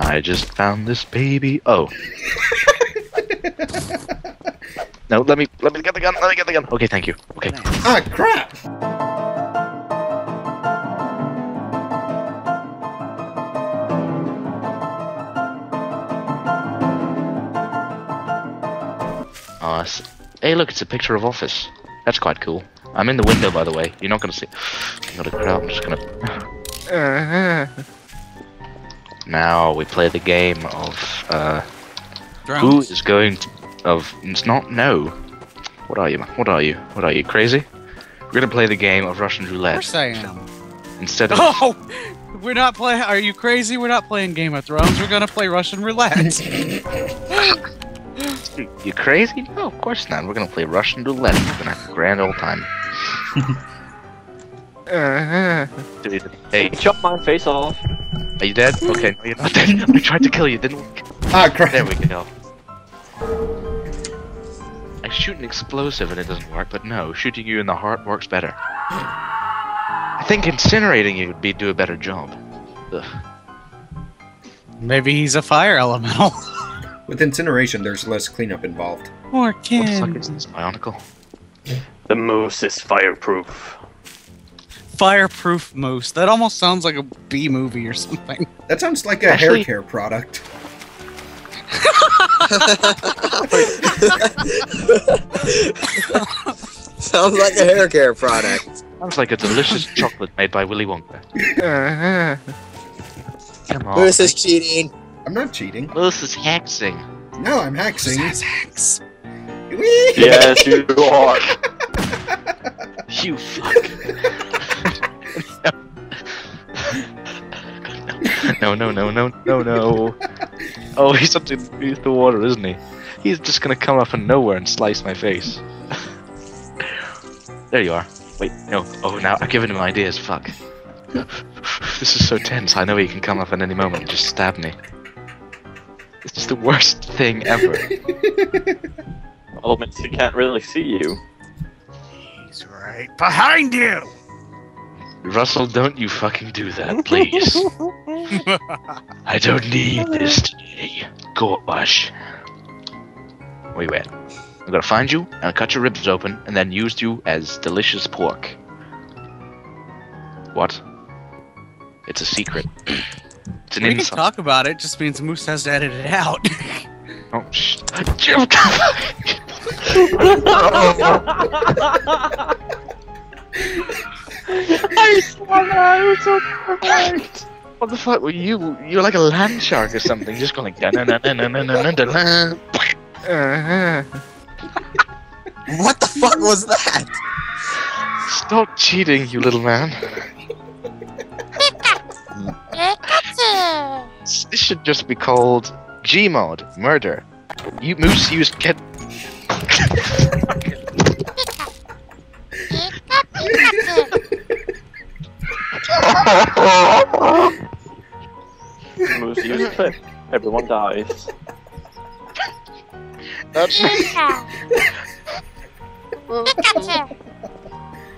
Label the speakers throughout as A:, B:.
A: I just found this baby. Oh. no, let me let me get the gun. Let me get the gun. Okay, thank you. Okay.
B: Ah, crap!
A: Uh, s- hey, look, it's a picture of Office. That's quite cool. I'm in the window, by the way. You're not gonna see. Not a crowd. I'm just gonna. now we play the game of uh, who
C: Drones.
A: is going to, of it's not no. What are you? What are you? What are you? Crazy? We're gonna play the game of Russian roulette.
C: Of
A: roulette
C: course I am.
A: instead of.
C: Oh, we're not playing. Are you crazy? We're not playing Game of Thrones. We're gonna play Russian roulette.
A: You crazy? No, of course not. We're gonna play Russian roulette. We're gonna have a grand old time. hey,
D: Chop my face off.
A: Are you dead? Okay, no, you're not dead. We tried to kill you, didn't we?
B: Ah, crap!
A: There we go. I shoot an explosive and it doesn't work, but no, shooting you in the heart works better. I think incinerating you would be do a better job. Ugh.
C: Maybe he's a fire elemental.
B: With incineration, there's less cleanup involved.
C: Or
A: What the fuck
C: can
A: is this, Bionicle?
D: The moose is fireproof.
C: Fireproof moose. That almost sounds like a B movie or something.
B: That sounds like a
A: Actually-
B: hair care product.
E: Sounds like a hair care product.
A: Sounds like a delicious chocolate made by Willy Wonka. Come on.
E: Moose is cheating.
B: I'm not cheating.
A: Moose is hexing.
B: No, I'm hacking.
C: Hacks.
B: Whee!
D: Yes, you are.
A: You fuck. no, no, no, no, no, no. Oh, he's up underneath the water, isn't he? He's just gonna come up from nowhere and slice my face. there you are. Wait, no. Oh, now I've given him ideas. Fuck. this is so tense. I know he can come up at any moment and just stab me. This is the worst thing ever.
D: Well, it means he can't really see you.
C: He's right behind you.
A: Russell, don't you fucking do that, please. I don't need this today. Gosh. Where you at? I'm gonna find you and cut your ribs open and then use you as delicious pork. What? It's a secret. It's an
C: we can
A: insult.
C: talk about it. Just means Moose has to edit it out.
A: Oh, sh- Jim, I saw that. It was so perfect. What the fuck were you? You're like a land shark or something, just going like.
E: what the fuck was that?
A: Stop cheating, you little man. this should just be called Gmod Murder. You moose used get.
D: Oh, Moose use clip. Everyone dies.
A: That's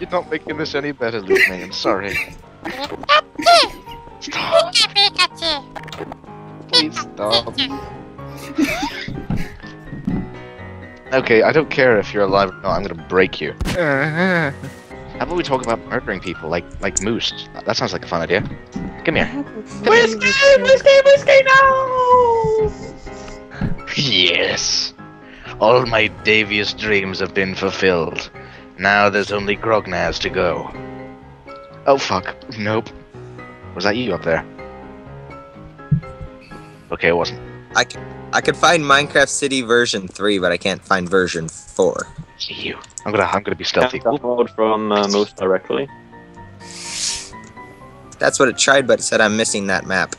A: You're not making this any better, Luke May. I'm sorry. Stop. Please stop. okay, I don't care if you're alive or not. I'm gonna break you. How about we talk about murdering people, like like Moose? That sounds like a fun idea. Come here.
D: Whiskey! Whiskey! Whiskey! No!
A: Yes. All my devious dreams have been fulfilled. Now there's only Grognaz to go. Oh fuck. Nope. Was that you up there? Okay, it wasn't.
E: I could find Minecraft City version 3, but I can't find version 4.
A: See you. I'm gonna I'm gonna be stealthy.
D: Can't download from uh, Moose directly.
E: That's what it tried, but it said I'm missing that map.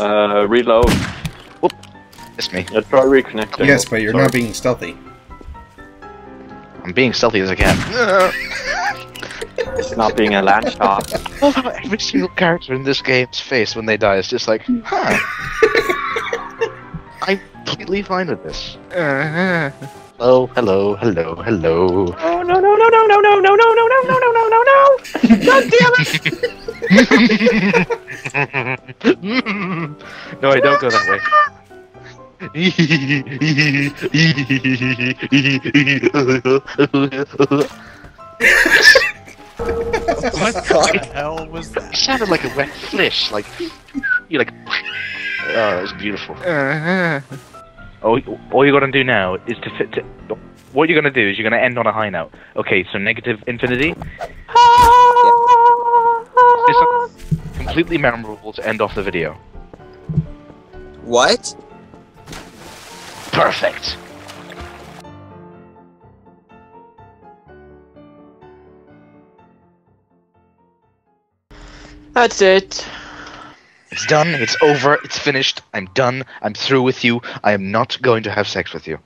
D: Uh, reload.
A: It's me.
D: Yeah, try reconnecting.
B: Yes, but you're
D: Sorry.
B: not being stealthy.
A: I'm being stealthy as I can.
D: It's not being a land shot.
A: I love how every single character in this game's face when they die is just like, huh. I'm completely fine with this. Hello, hello, hello, hello.
D: Oh no no no no no no no no no no no no no no no! God damn it!
A: no, I don't go that way.
C: What the hell was that?
A: It sounded like a wet flesh, like you like. Oh, that was beautiful. Oh, all you're gonna do now is to fit. To, what you're gonna do is you're gonna end on a high note. Okay, so negative infinity. It's something completely memorable to end off the video.
E: What?
A: Perfect.
D: That's it.
A: It's done. It's over. It's finished. I'm done. I'm through with you. I am not going to have sex with you.